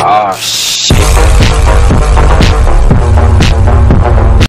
Oh shit.